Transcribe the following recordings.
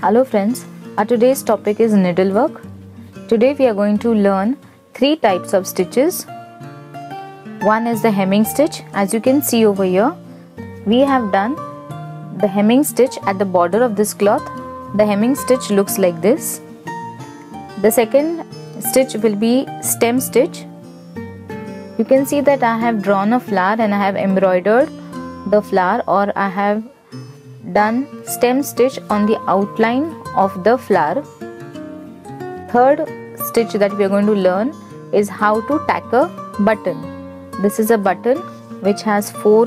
Hello friends, our today's topic is needlework. Today we are going to learn three types of stitches. One is the hemming stitch. As you can see over here, we have done the hemming stitch at the border of this cloth. The hemming stitch looks like this. The second stitch will be stem stitch. You can see that I have drawn a flower and I have embroidered the flower or I have done stem stitch on the outline of the flower. Third stitch that we are going to learn is how to tack a button. This is a button which has four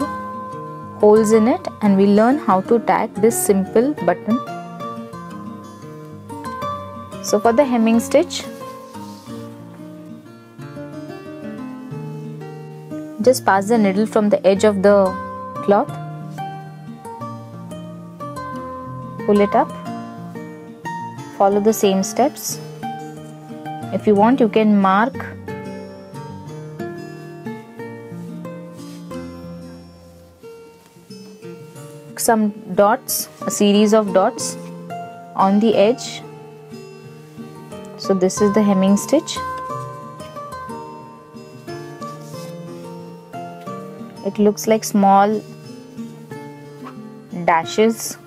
holes in it and we learn how to tack this simple button. So for the hemming stitch just pass the needle from the edge of the cloth. Pull it up. Follow the same steps. If you want you can mark. Some dots a series of dots on the edge. So this is the hemming stitch it looks like small dashes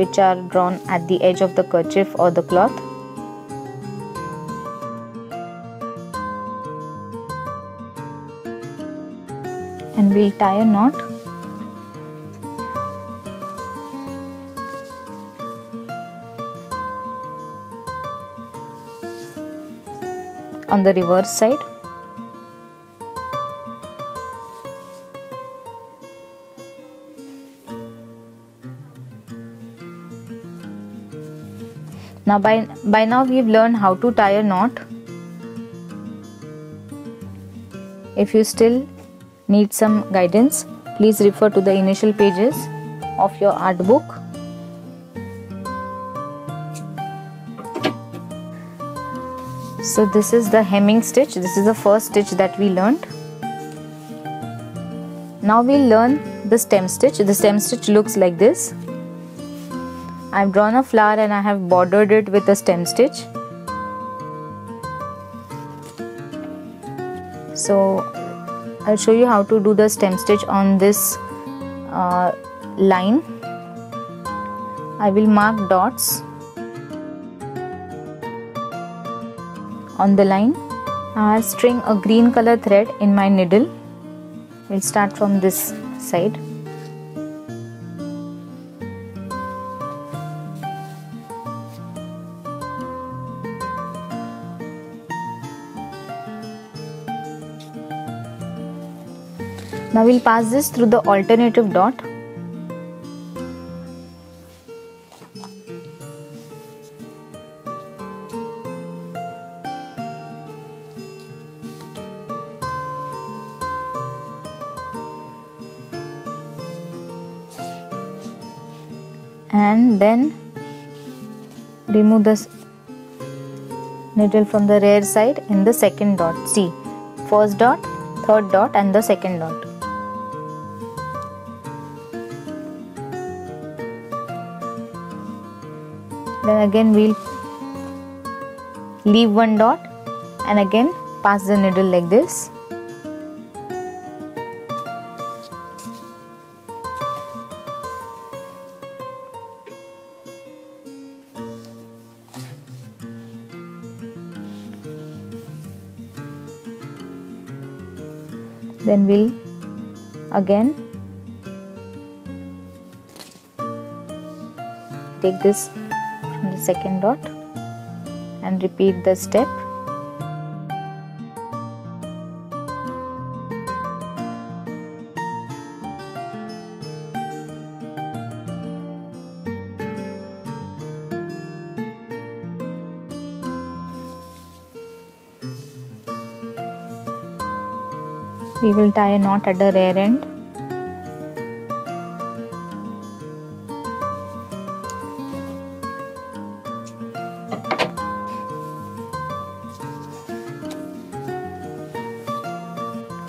which are drawn at the edge of the kerchief or the cloth. And we'll tie a knot. On the reverse side. Now by, by now we've learned how to tie a knot. If you still need some guidance, please refer to the initial pages of your art book. So this is the hemming stitch. This is the first stitch that we learned. Now we'll learn the stem stitch. The stem stitch looks like this. I've drawn a flower and I have bordered it with a stem stitch. So I'll show you how to do the stem stitch on this uh, line. I will mark dots on the line. I'll string a green color thread in my needle. We'll start from this side. Now we'll pass this through the alternative dot. and then remove the needle from the rear side in the second dot see first dot third dot and the second dot then again we'll leave one dot and again pass the needle like this. Then we'll again take this from the second dot and repeat the step. We will tie a knot at the rear end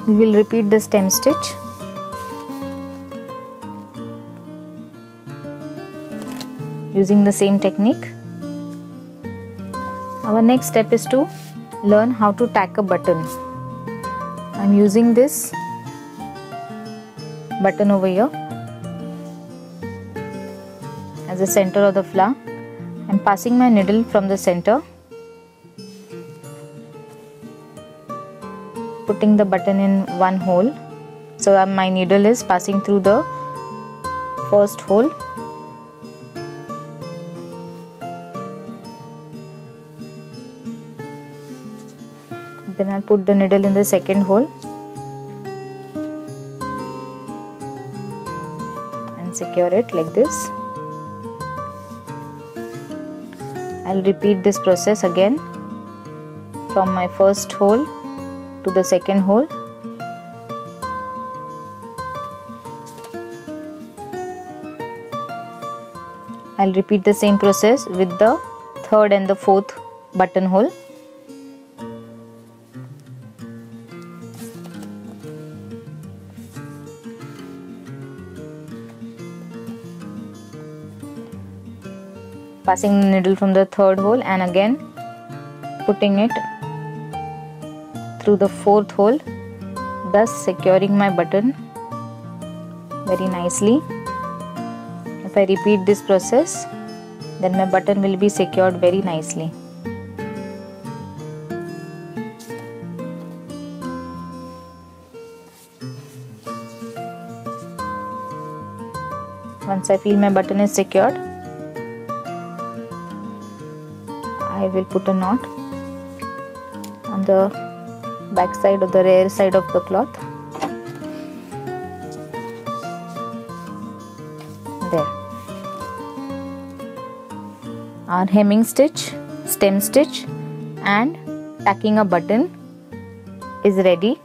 we we'll repeat the stem stitch. Using the same technique. Our next step is to learn how to tack a button. I'm using this button over here as the center of the flower I'm passing my needle from the center putting the button in one hole. So uh, my needle is passing through the first hole. Then I'll put the needle in the second hole. And secure it like this. I'll repeat this process again from my first hole to the second hole. I'll repeat the same process with the third and the fourth buttonhole. Passing the needle from the third hole and again putting it through the fourth hole thus securing my button very nicely. If I repeat this process then my button will be secured very nicely. Once I feel my button is secured I will put a knot on the back side of the rear side of the cloth. There. Our hemming stitch stem stitch and tacking a button is ready